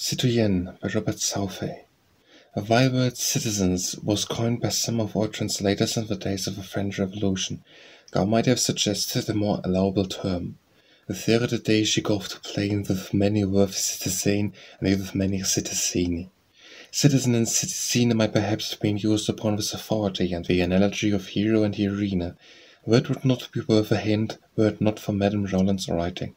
Citoyenne by Robert Southey A vile word citizeness was coined by some of our translators in the days of the French Revolution. Gower might have suggested a more allowable term. The third day she got to playing with many worthy citizen and with many citizeni. Citizen and citizen might perhaps have been used upon with authority, and the analogy of hero and heroine. Word would not be worth a hint were it not for Madame Roland's writing.